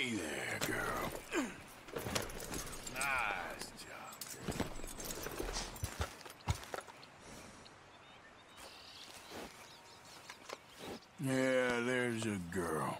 Hey there, girl. nice job. Yeah, there's a girl.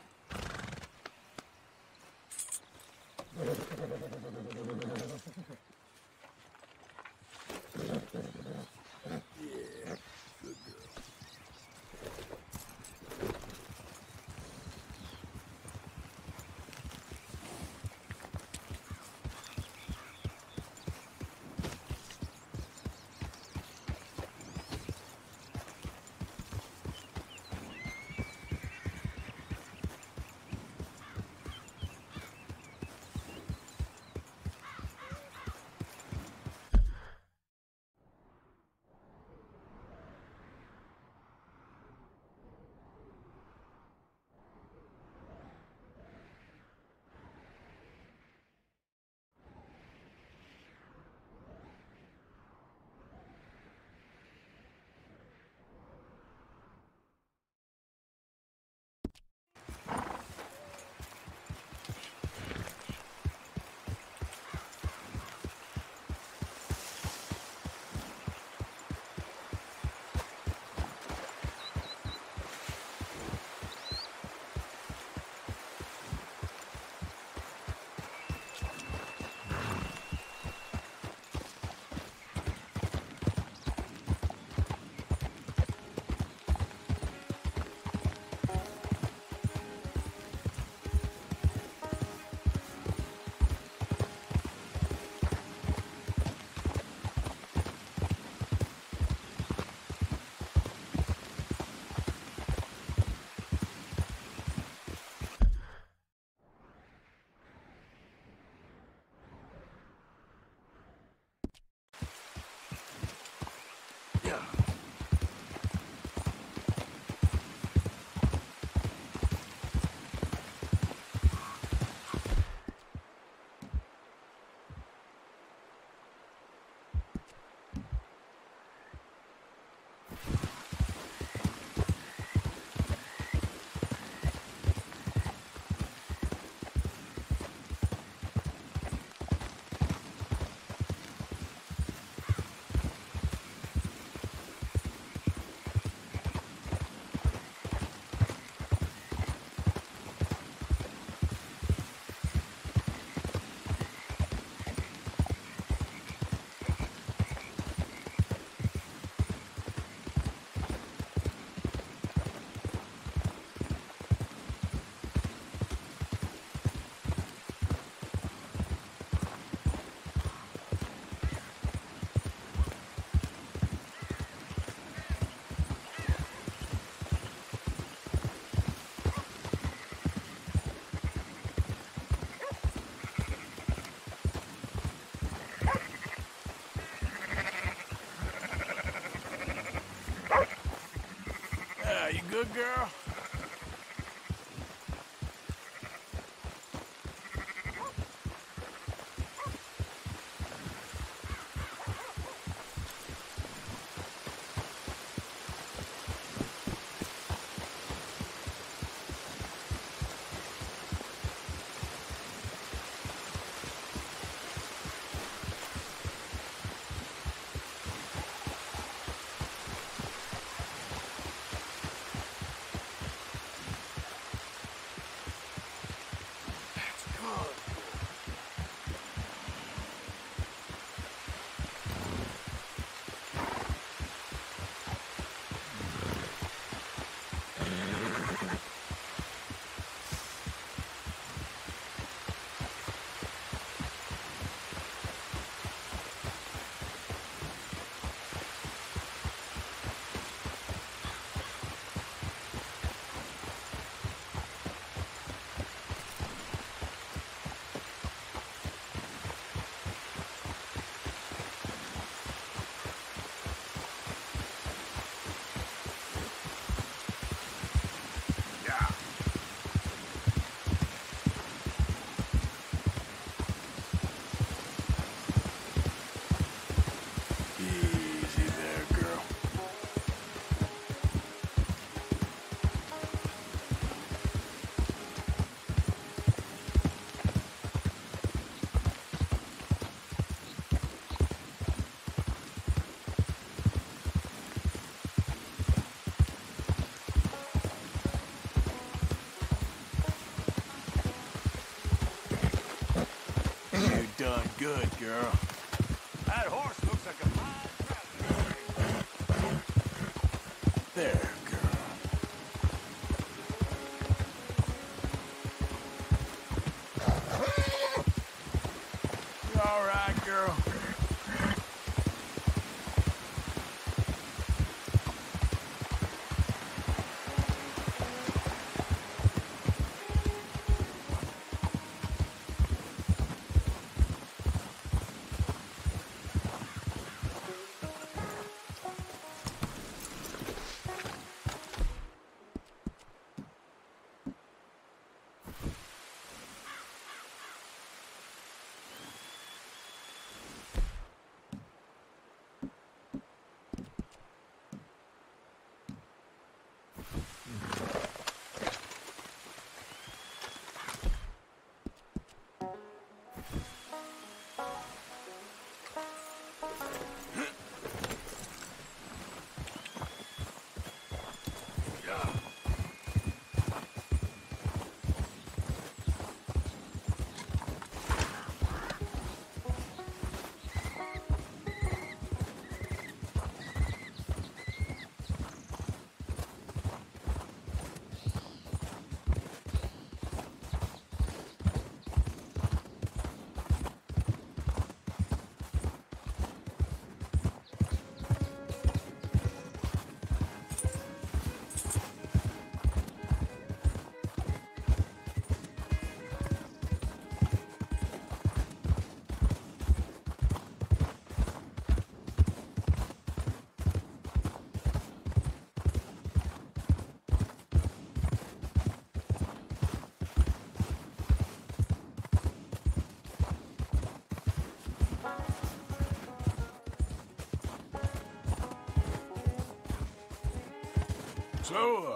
Good girl. So uh,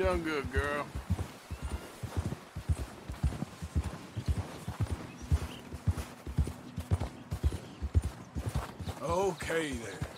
done good, girl. Okay there.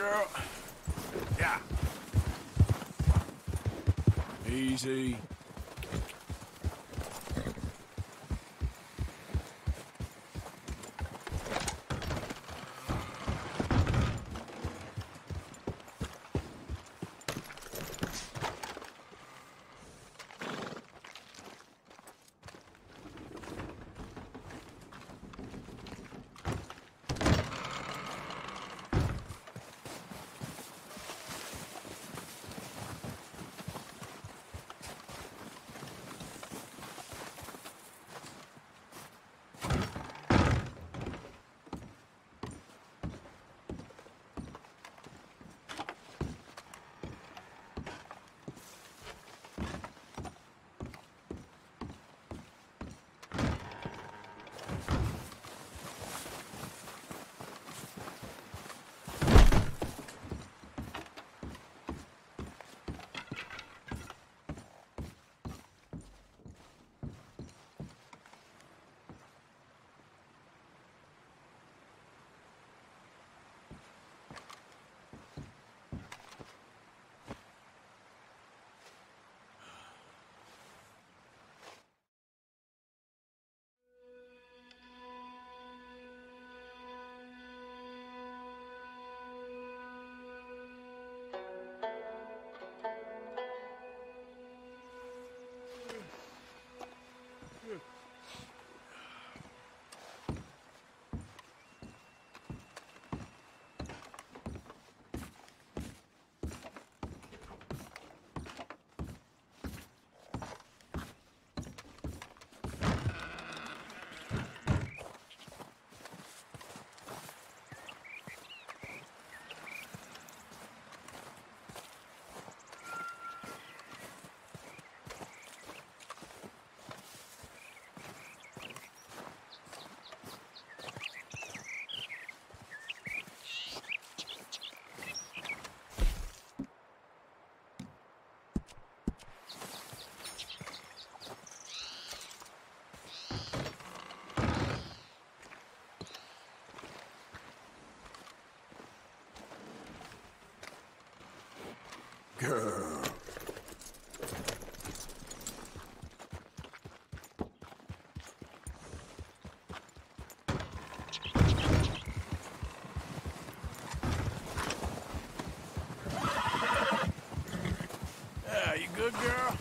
girl. Yeah. Easy. Girl. Yeah, you good, girl?